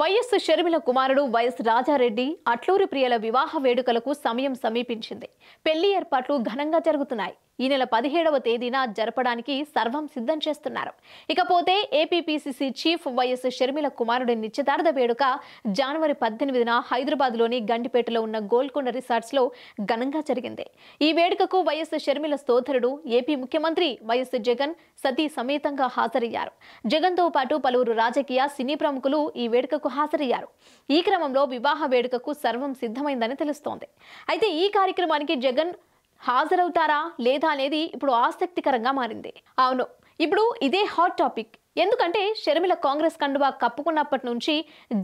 YS Sharmila కుమారుడు YS Rajareddy Atluri ప్రియల వివాహ వేడుకలకు సమయం సమీపించింది. పెళ్ళి ఏర్పాట్లు ఘనంగా జరుగుతున్నాయి. ఈ నెల పదిహేడవ తేదీన జరపడానికి సర్వం సిద్ధం చేస్తున్నారు. ఇకపోతే ఏపీపీసీసీ చీఫ్ వైఎస్ షర్మిల కుమారుడి నిశ్చితార్థ వేడుక జనవరి పద్దెనిమిదిన హైదరాబాద్లోని గండిపేటలో ఉన్న గోల్కొండ రిసార్ట్స్లో ఘనంగా జరిగింది. ఈ వేడుకకు వైఎస్ షర్మిల సోదరుడు ఏపీ ముఖ్యమంత్రి వైఎస్ జగన్ సతీ సమేతంగా హాజరయ్యారు. జగన్తో పాటు పలువురు రాజకీయ సినీ ప్రముఖులు ఈ వేడుకకు హాజరయ్యారు. ఈ క్రమంలో వివాహ వేడుకకు సర్వం సిద్ధమైందని తెలుస్తోంది. అయితే ఈ కార్యక్రమానికి జగన్ హాజరవుతారా లేదా అనేది ఇప్పుడు ఆసక్తికరంగా మారింది. అవును ఇప్పుడు ఇదే హాట్ టాపిక్ ఎందుకంటే షర్మిల కాంగ్రెస్ కండువా కప్పుకున్నప్పటి నుంచి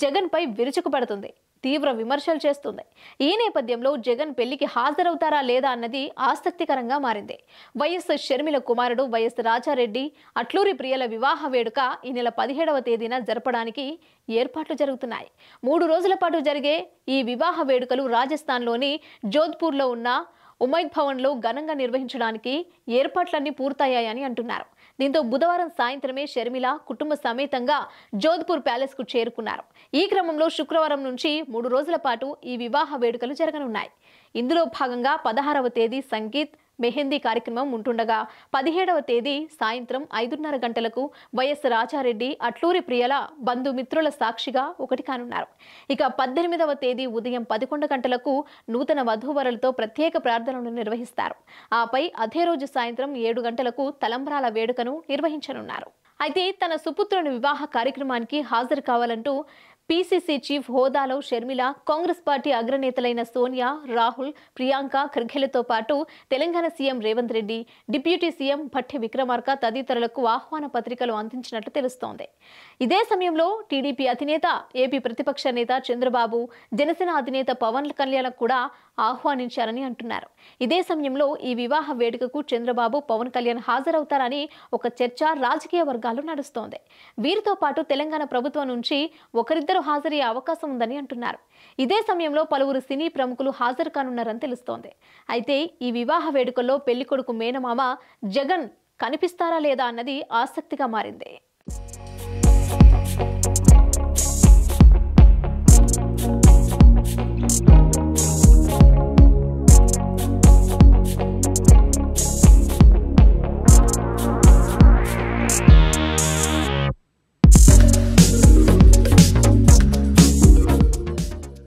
జగన్పై విరుచుకుపడుతుంది తీవ్ర విమర్శలు చేస్తుంది. ఈ నేపథ్యంలో జగన్ పెళ్ళికి హాజరవుతారా లేదా అన్నది ఆసక్తికరంగా మారింది. వైఎస్ షర్మిల కుమారుడు వైఎస్ రాజారెడ్డి అట్లూరి ప్రియల వివాహ వేడుక ఈ నెల పదిహేడవ తేదీన జరపడానికి ఏర్పాట్లు జరుగుతున్నాయి. మూడు రోజుల పాటు జరిగే ఈ వివాహ వేడుకలు రాజస్థాన్లోని జోధ్పూర్లో ఉన్న ఉమైద్ భవన్లో ఘనంగా నిర్వహించడానికి ఏర్పాట్లన్నీ పూర్తయ్యాయని అంటున్నారు. దీంతో బుధవారం సాయంత్రమే షర్మిల కుటుంబ సమేతంగా జోధ్పూర్ ప్యాలెస్కు చేరుకున్నారు. ఈ క్రమంలో శుక్రవారం నుంచి మూడు రోజుల పాటు ఈ వివాహ వేడుకలు జరగనున్నాయి. ఇందులో భాగంగా పదహారవ తేదీ సంగీత్ మెహందీ కార్యక్రమం ఉంటుండగా పదిహేడవ తేదీ సాయంత్రం ఐదున్నర గంటలకు వైఎస్ రాజారెడ్డి అట్లూరి ప్రియల బంధుమిత్రుల సాక్షిగా ఒకటి కానున్నారు. ఇక పద్దెనిమిదవ తేదీ ఉదయం పదకొండు గంటలకు నూతన వధూవరులతో ప్రత్యేక ప్రార్థనలు నిర్వహిస్తారు. ఆపై అదే రోజు సాయంత్రం ఏడు గంటలకు తలంబ్రాల వేడుకను నిర్వహించనున్నారు. అయితే తన సుపుత్రుని వివాహ కార్యక్రమానికి హాజరు కావాలంటూ పీసీసీ చీఫ్ హోదాలో షర్మిల కాంగ్రెస్ పార్టీ అగ్రనేతలైన సోనియా రాహుల్ ప్రియాంక ఖర్గేలతో పాటు Telangana CM Revanth Reddy deputy CM Bhatti Vikramarka తదితరులకు ఆహ్వాన పత్రికలు అందించినట్లు తెలుస్తోంది. ఇదే సమయంలో టీడీపీ అధినేత ఏపీ ప్రతిపక్ష నేత చంద్రబాబు జనసేన అధినేత పవన్ కళ్యాణ్ కూడా ఆహ్వానించారని అంటున్నారు. ఇదే సమయంలో ఈ వివాహ వేడుకకు చంద్రబాబు పవన్ కళ్యాణ్ హాజరవుతారని ఒక చర్చ రాజకీయ వర్గాలు నడుస్తోంది. వీరితో పాటు తెలంగాణ ప్రభుత్వం నుంచి ఒకరిద్దరు హాజరయ్యే అవకాశం ఉందని అంటున్నారు. ఇదే సమయంలో పలువురు సినీ ప్రముఖులు హాజరు కానున్నారని తెలుస్తోంది. అయితే ఈ వివాహ వేడుకల్లో పెళ్ళికొడుకు మేనమామ జగన్ కనిపిస్తారా లేదా అన్నది ఆసక్తిగా మారింది.